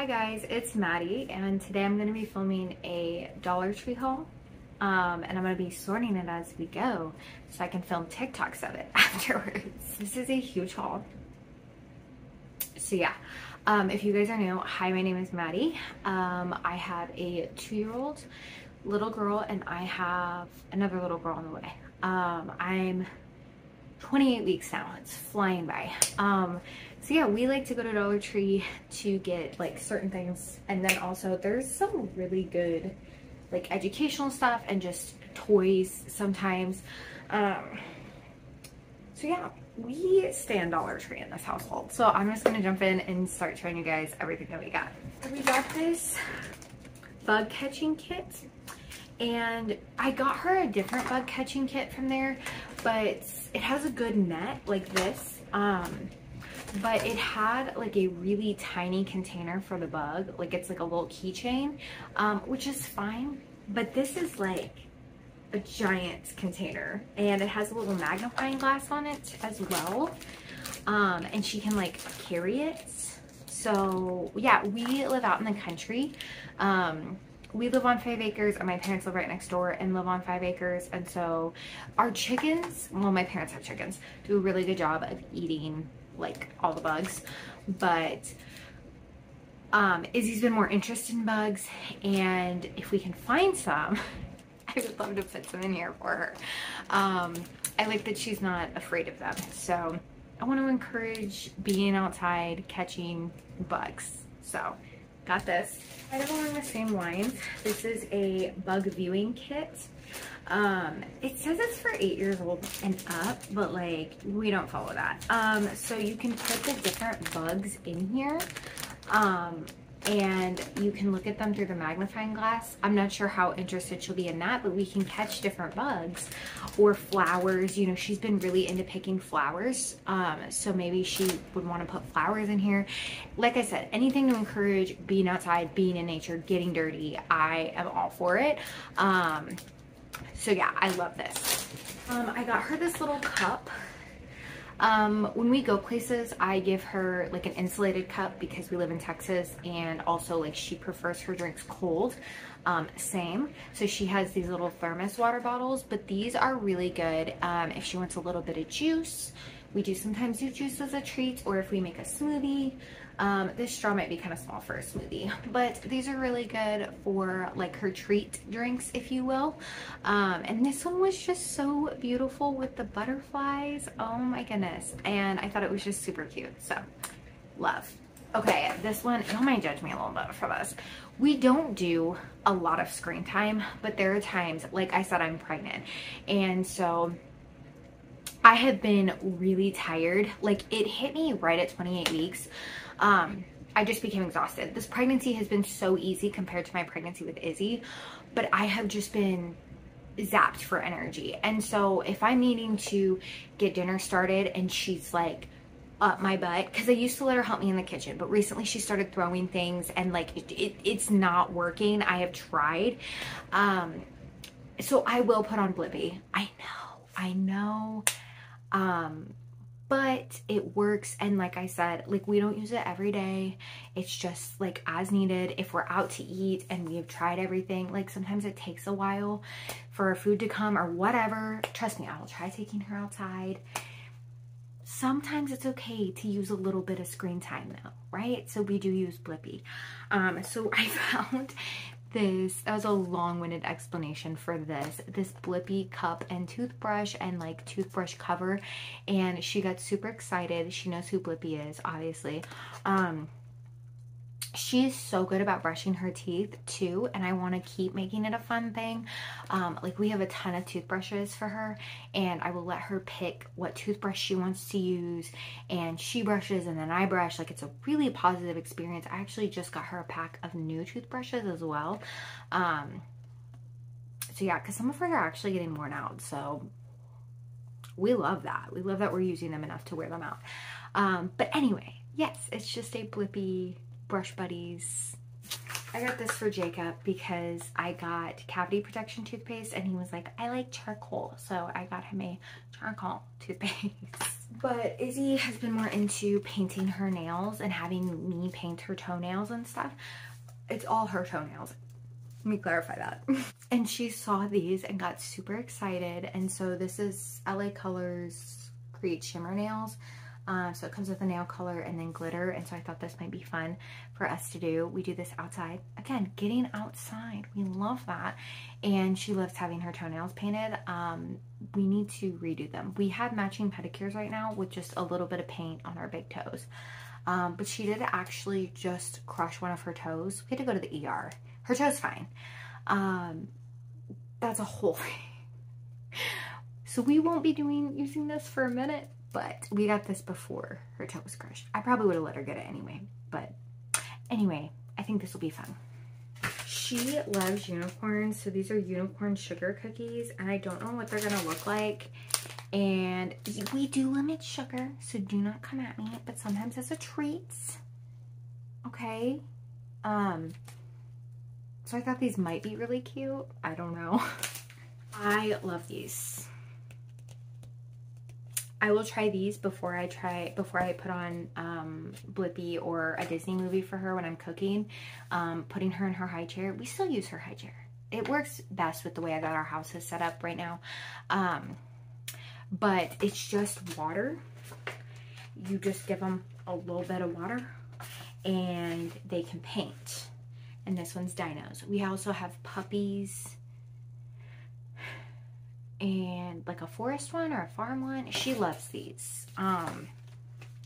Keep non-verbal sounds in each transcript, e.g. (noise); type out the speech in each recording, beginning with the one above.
Hi guys, it's Maddie and today I'm going to be filming a Dollar Tree haul um, and I'm going to be sorting it as we go so I can film TikToks of it (laughs) afterwards. This is a huge haul. So yeah, um, if you guys are new, hi, my name is Maddie. Um, I have a two-year-old little girl and I have another little girl on the way. Um, I'm 28 weeks now. It's flying by. So yeah, we like to go to Dollar Tree to get like certain things. And then also there's some really good like educational stuff and just toys sometimes. Um, so yeah, we stay on Dollar Tree in this household. So I'm just gonna jump in and start showing you guys everything that we got. So we got this bug catching kit and I got her a different bug catching kit from there, but it has a good net like this. Um, but it had like a really tiny container for the bug. Like it's like a little keychain, um, which is fine. But this is like a giant container and it has a little magnifying glass on it as well. Um, and she can like carry it. So yeah, we live out in the country. Um, we live on five acres and my parents live right next door and live on five acres and so our chickens well my parents have chickens do a really good job of eating like all the bugs. But um izzy's been more interested in bugs and if we can find some (laughs) i would love to put some in here for her. Um i like that she's not afraid of them. So i want to encourage being outside catching bugs. So got this. Kind of along the same lines, this is a bug viewing kit. Um, it says it's for eight years old and up, but like we don't follow that. Um, so you can put the different bugs in here. Um, and you can look at them through the magnifying glass. I'm not sure how interested she'll be in that, but we can catch different bugs or flowers. You know, she's been really into picking flowers. Um, so maybe she would want to put flowers in here. Like I said, anything to encourage being outside, being in nature, getting dirty, I am all for it. Um, so yeah, I love this. Um, I got her this little cup um, when we go places, I give her like an insulated cup because we live in Texas and also like she prefers her drinks cold. Um, same. So she has these little thermos water bottles, but these are really good um, if she wants a little bit of juice. We do sometimes do juice as a treat or if we make a smoothie. Um, this straw might be kind of small for a smoothie, (laughs) but these are really good for like her treat drinks, if you will. Um, and this one was just so beautiful with the butterflies. Oh my goodness. And I thought it was just super cute. So love. Okay, this one, you might judge me a little bit for this. We don't do a lot of screen time, but there are times, like I said, I'm pregnant. And so I have been really tired. Like it hit me right at 28 weeks um, I just became exhausted. This pregnancy has been so easy compared to my pregnancy with Izzy, but I have just been zapped for energy. And so if I'm needing to get dinner started and she's like up my butt, because I used to let her help me in the kitchen, but recently she started throwing things and like it, it, it's not working. I have tried. Um, so I will put on Blippi. I know, I know. Um, but it works and like I said like we don't use it every day. It's just like as needed. If we're out to eat and we have tried everything like sometimes it takes a while for our food to come or whatever. Trust me I will try taking her outside. Sometimes it's okay to use a little bit of screen time though right? So we do use Blippi. Um so (laughs) I found this, that was a long-winded explanation for this, this Blippi cup and toothbrush and like toothbrush cover. And she got super excited. She knows who Blippi is, obviously. Um, she is so good about brushing her teeth too and I want to keep making it a fun thing. Um, like we have a ton of toothbrushes for her and I will let her pick what toothbrush she wants to use and she brushes and then I brush. Like it's a really positive experience. I actually just got her a pack of new toothbrushes as well. Um, so yeah because some of them are actually getting worn out so we love that. We love that we're using them enough to wear them out. Um, but anyway yes it's just a Blippi Brush Buddies. I got this for Jacob because I got cavity protection toothpaste and he was like, I like charcoal. So I got him a charcoal toothpaste. (laughs) but Izzy has been more into painting her nails and having me paint her toenails and stuff. It's all her toenails. Let me clarify that. (laughs) and she saw these and got super excited. And so this is LA Colors Create Shimmer Nails. Uh, so it comes with a nail color and then glitter. And so I thought this might be fun for us to do. We do this outside. Again, getting outside. We love that. And she loves having her toenails painted. Um, we need to redo them. We have matching pedicures right now with just a little bit of paint on our big toes. Um, but she did actually just crush one of her toes. We had to go to the ER. Her toe's fine. Um, that's a whole (laughs) thing. So we won't be doing using this for a minute, but we got this before her toe was crushed. I probably would have let her get it anyway, but anyway, I think this will be fun. She loves unicorns, so these are unicorn sugar cookies, and I don't know what they're gonna look like. And we do limit sugar, so do not come at me, but sometimes as a treat, okay? Um, so I thought these might be really cute. I don't know. (laughs) I love these. I will try these before I try before I put on um, Blippi or a Disney movie for her when I'm cooking. Um, putting her in her high chair. We still use her high chair. It works best with the way I got our house is set up right now. Um, but it's just water. You just give them a little bit of water and they can paint. And this one's dinos. We also have puppies and like a forest one or a farm one. She loves these. Um,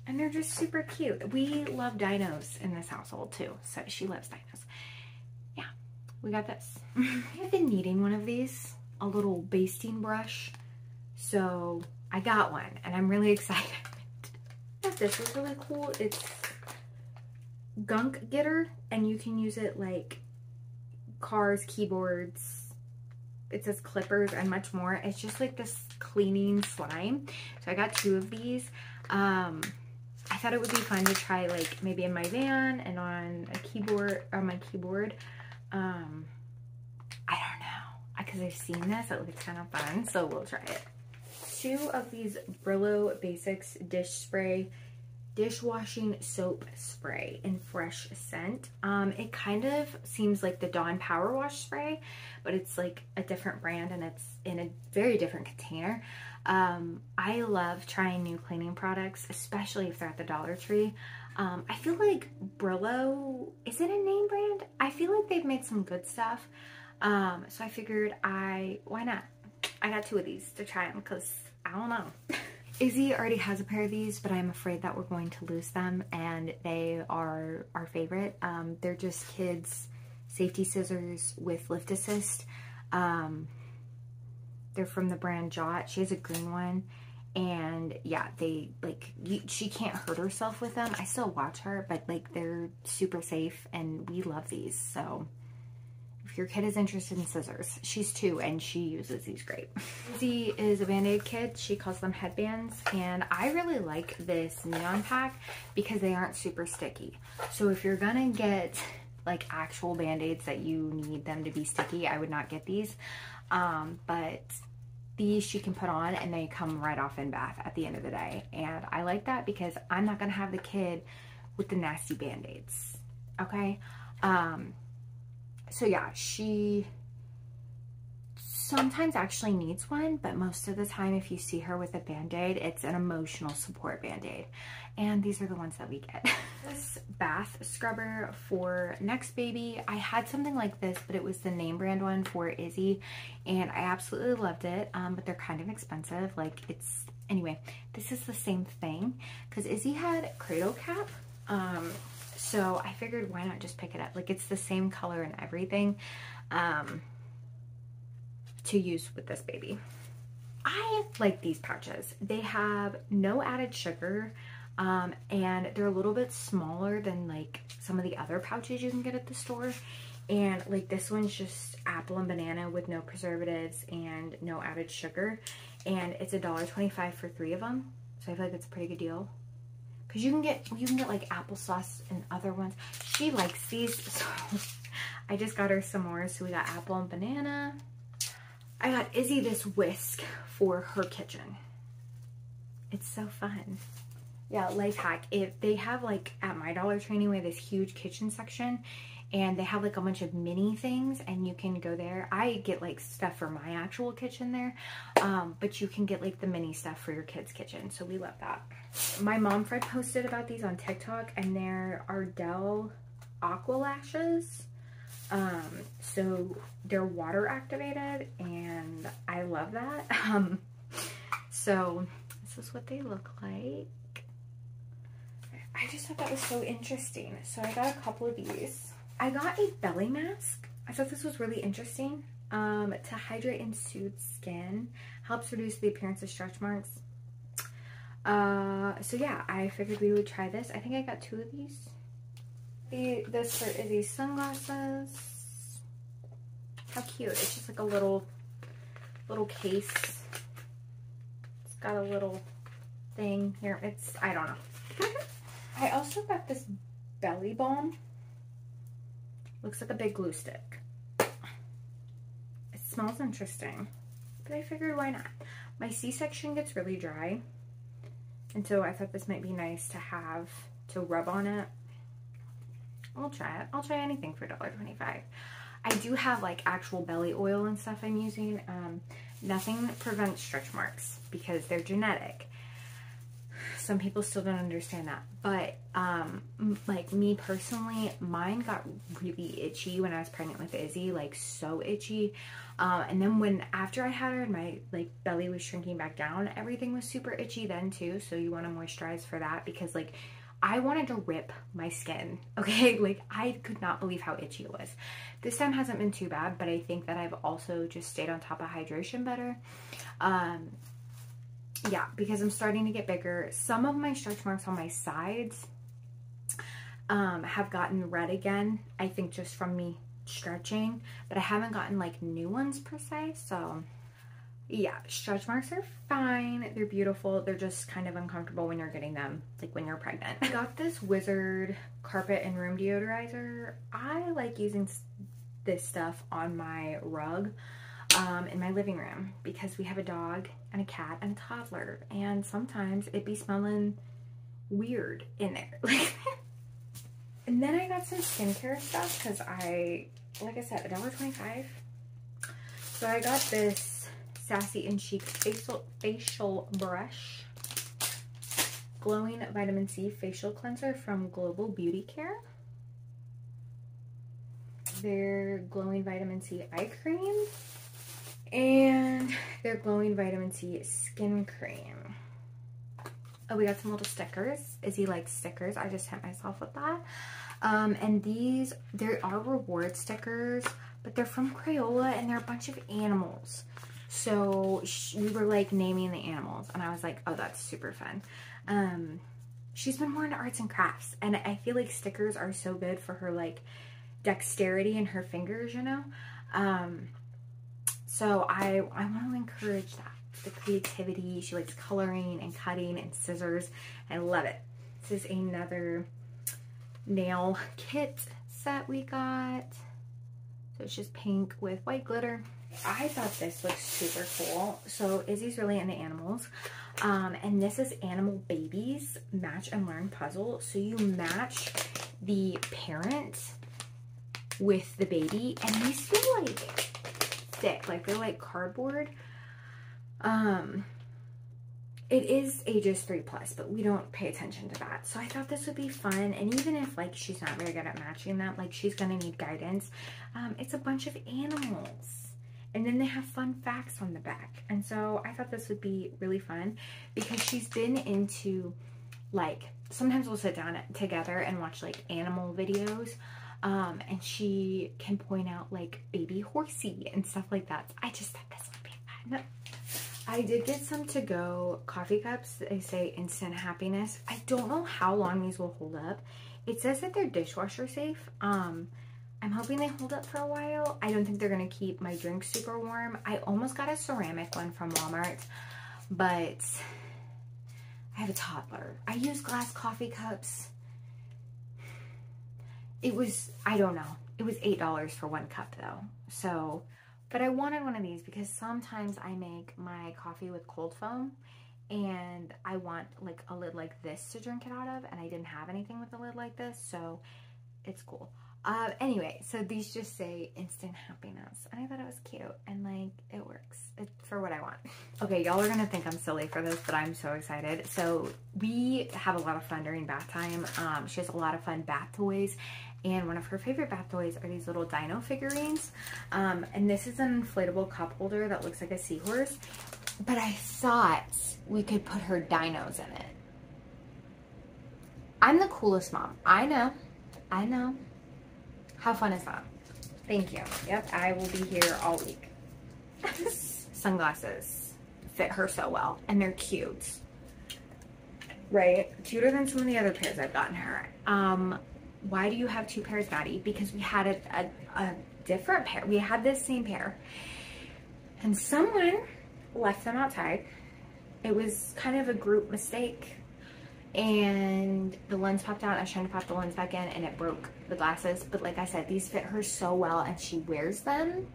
and they're just super cute. We love dinos in this household too. So she loves dinos. Yeah, we got this. (laughs) I've been needing one of these, a little basting brush. So I got one and I'm really (laughs) excited. this is really cool. It's gunk getter and you can use it like cars, keyboards, it says clippers and much more. It's just like this cleaning slime. So I got two of these. Um, I thought it would be fun to try like maybe in my van and on a keyboard, on my keyboard. Um, I don't know, because I've seen this, it looks kind of fun, so we'll try it. Two of these Brillo Basics dish spray dishwashing soap spray in fresh scent. Um, it kind of seems like the Dawn Power Wash spray, but it's like a different brand and it's in a very different container. Um, I love trying new cleaning products, especially if they're at the Dollar Tree. Um, I feel like Brillo, is it a name brand? I feel like they've made some good stuff. Um, so I figured I, why not? I got two of these to try them because I don't know. (laughs) Izzy already has a pair of these, but I'm afraid that we're going to lose them, and they are our favorite. Um, they're just kids' safety scissors with lift assist. Um, they're from the brand Jot. She has a green one, and yeah, they, like, you, she can't hurt herself with them. I still watch her, but, like, they're super safe, and we love these, so if your kid is interested in scissors, she's two and she uses these great. Izzy is a Band-Aid kid. She calls them headbands. And I really like this neon pack because they aren't super sticky. So if you're gonna get like actual band-aids that you need them to be sticky, I would not get these. Um, but these she can put on and they come right off in bath at the end of the day. And I like that because I'm not gonna have the kid with the nasty band-aids, okay? Um, so yeah, she sometimes actually needs one, but most of the time if you see her with a Band-Aid, it's an emotional support Band-Aid. And these are the ones that we get. (laughs) this bath scrubber for Next Baby, I had something like this, but it was the name brand one for Izzy, and I absolutely loved it, um, but they're kind of expensive. Like it's, anyway, this is the same thing, because Izzy had Cradle Cap, um, so I figured why not just pick it up? Like it's the same color and everything um, to use with this baby. I like these pouches. They have no added sugar um, and they're a little bit smaller than like some of the other pouches you can get at the store. And like this one's just apple and banana with no preservatives and no added sugar. And it's a dollar twenty-five for three of them. So I feel like it's a pretty good deal because you can get you can get like applesauce and other ones. She likes these, (laughs) so I just got her some more. So we got apple and banana. I got Izzy this whisk for her kitchen. It's so fun. Yeah, life hack. If they have like at my Dollar Tree anyway, this huge kitchen section and they have like a bunch of mini things and you can go there. I get like stuff for my actual kitchen there, um, but you can get like the mini stuff for your kids' kitchen. So we love that. My mom friend posted about these on TikTok and they're Ardell Aqua Lashes. Um, so they're water activated and I love that. (laughs) Um, so this is what they look like. I just thought that was so interesting. So I got a couple of these. I got a belly mask. I thought this was really interesting. Um, to hydrate and soothe skin. Helps reduce the appearance of stretch marks. Uh, so yeah, I figured we would try this. I think I got two of these. The, this for Izzy's sunglasses. How cute. It's just like a little, little case. It's got a little thing here. It's, I don't know. (laughs) I also got this belly balm. Looks like a big glue stick. It smells interesting, but I figured why not? My C-section gets really dry, and so I thought this might be nice to have to rub on it. I'll try it. I'll try anything for $1.25. I do have like actual belly oil and stuff I'm using. Um, nothing prevents stretch marks because they're genetic some people still don't understand that but um like me personally mine got really itchy when i was pregnant with izzy like so itchy um and then when after i had her and my like belly was shrinking back down everything was super itchy then too so you want to moisturize for that because like I wanted to rip my skin, (laughs) okay? Like, I could not believe how itchy it was. This time hasn't been too bad, but I think that I've also just stayed on top of hydration better. Um, yeah, because I'm starting to get bigger. Some of my stretch marks on my sides um, have gotten red again. I think just from me stretching, but I haven't gotten like new ones per se. So yeah, stretch marks are fine. They're beautiful. They're just kind of uncomfortable when you're getting them, like when you're pregnant. I got this Wizard carpet and room deodorizer. I like using this stuff on my rug um, in my living room because we have a dog and a cat and a toddler and sometimes it be smelling weird in there. (laughs) and then I got some skincare stuff because I, like I said, $1.25. So I got this Sassy and Chic facial, facial brush. Glowing Vitamin C Facial Cleanser from Global Beauty Care. Their Glowing Vitamin C Eye Cream their glowing vitamin C skin cream. Oh, we got some little stickers. Izzy likes stickers. I just hit myself with that. Um, and these, there are reward stickers, but they're from Crayola and they're a bunch of animals. So we were like naming the animals and I was like, oh, that's super fun. Um, she's been more into arts and crafts and I feel like stickers are so good for her like dexterity in her fingers, you know? Um, so I, I want to encourage that, the creativity. She likes coloring and cutting and scissors. I love it. This is another nail kit set we got. So it's just pink with white glitter. I thought this looked super cool. So Izzy's really into animals. Um, and this is Animal Babies Match and Learn Puzzle. So you match the parent with the baby. And these feel like thick. Like they're like cardboard. Um, it is ages three plus, but we don't pay attention to that. So I thought this would be fun. And even if like she's not very good at matching them, like she's gonna need guidance. Um, it's a bunch of animals. And then they have fun facts on the back. And so I thought this would be really fun because she's been into like, sometimes we'll sit down together and watch like animal videos. Um, and she can point out like baby horsey and stuff like that. I just thought this would be fun. I did get some to go coffee cups. They say instant happiness. I don't know how long these will hold up. It says that they're dishwasher safe. Um, I'm hoping they hold up for a while. I don't think they're going to keep my drink super warm. I almost got a ceramic one from Walmart, but I have a toddler. I use glass coffee cups it was, I don't know. It was $8 for one cup though. So, but I wanted one of these because sometimes I make my coffee with cold foam and I want like a lid like this to drink it out of and I didn't have anything with a lid like this so it's cool. Uh, anyway, so these just say instant happiness and I thought it was cute and like it works it's for what I want. Okay, y'all are gonna think I'm silly for this, but I'm so excited. So we have a lot of fun during bath time. Um, she has a lot of fun bath toys and one of her favorite bath toys are these little dino figurines. Um, and this is an inflatable cup holder that looks like a seahorse but I thought we could put her dinos in it. I'm the coolest mom. I know. I know. How fun is that? Thank you. Yep, I will be here all week. (laughs) Sunglasses fit her so well and they're cute. Right? Cuter than some of the other pairs I've gotten her. Um, why do you have two pairs, Maddie? Because we had a, a, a different pair. We had this same pair. And someone left them outside. It was kind of a group mistake and the lens popped out. I was trying to pop the lens back in and it broke the glasses. But like I said, these fit her so well and she wears them.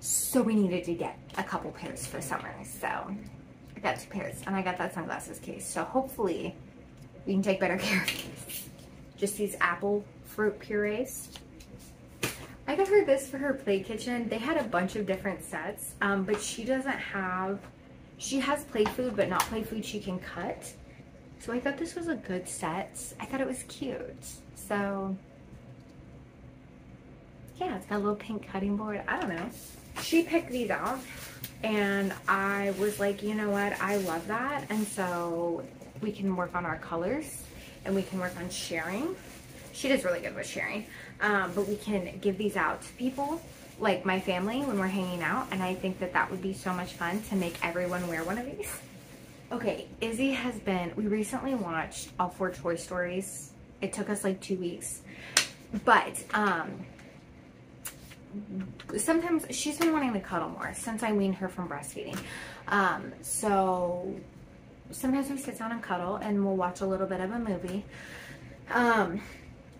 So we needed to get a couple pairs for summer. So I got two pairs and I got that sunglasses case. So hopefully we can take better (laughs) care of these. Just these apple fruit purees. I got her this for her play kitchen. They had a bunch of different sets, um, but she doesn't have, she has play food, but not play food she can cut. So I thought this was a good set. I thought it was cute. So yeah, it's got a little pink cutting board. I don't know. She picked these out and I was like, you know what? I love that. And so we can work on our colors and we can work on sharing. She does really good with sharing. Um, but we can give these out to people like my family when we're hanging out and I think that that would be so much fun to make everyone wear one of these. Okay, Izzy has been, we recently watched all four Toy Stories. It took us like two weeks, but um, sometimes she's been wanting to cuddle more since I weaned her from breastfeeding. Um, so sometimes we sit down and cuddle and we'll watch a little bit of a movie. Um,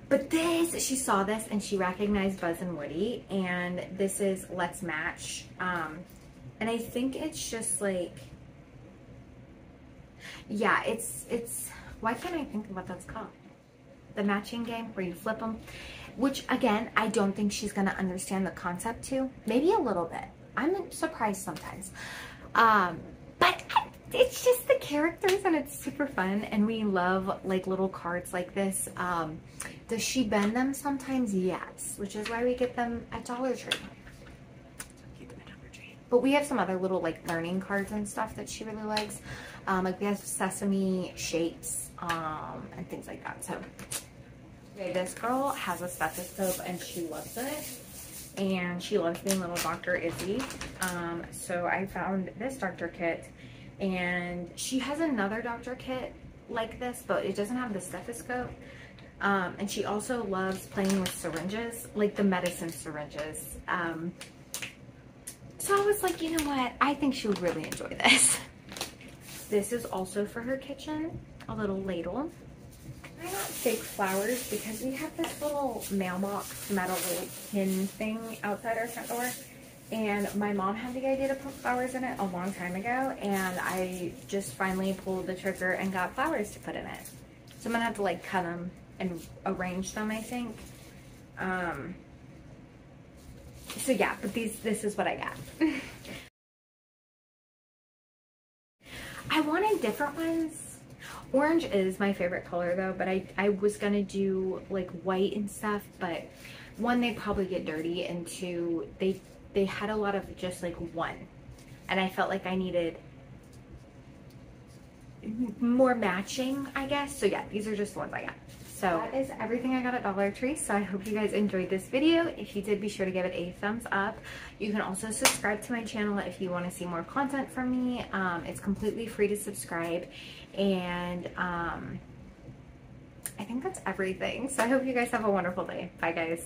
but this, she saw this and she recognized Buzz and Woody and this is Let's Match. Um, and I think it's just like, yeah, it's, it's, why can't I think of what that's called? The matching game where you flip them, which again, I don't think she's going to understand the concept to. Maybe a little bit. I'm surprised sometimes. Um, but it's just the characters and it's super fun and we love like little cards like this um does she bend them sometimes yes which is why we get them at dollar tree but we have some other little like learning cards and stuff that she really likes um like we have sesame shapes um and things like that so okay, this girl has a stethoscope and she loves it and she loves being little Dr. Izzy. Um, so I found this Dr. Kit and she has another doctor kit like this but it doesn't have the stethoscope. Um, and she also loves playing with syringes like the medicine syringes. Um, so I was like you know what? I think she would really enjoy this. (laughs) This is also for her kitchen a little ladle. I got fake flowers because we have this little mailbox metal tin thing outside our front door and my mom had the idea to put flowers in it a long time ago and I just finally pulled the trigger and got flowers to put in it. So I'm gonna have to like cut them and arrange them I think. Um, so yeah, but these this is what I got. (laughs) I wanted different ones. Orange is my favorite color though, but I, I was gonna do like white and stuff, but one, they probably get dirty, and two, they they had a lot of just like one. And I felt like I needed more matching, I guess. So yeah, these are just the ones I got. So that is everything I got at Dollar Tree. So I hope you guys enjoyed this video. If you did, be sure to give it a thumbs up. You can also subscribe to my channel if you want to see more content from me. Um, it's completely free to subscribe. And um, I think that's everything. So I hope you guys have a wonderful day. Bye guys.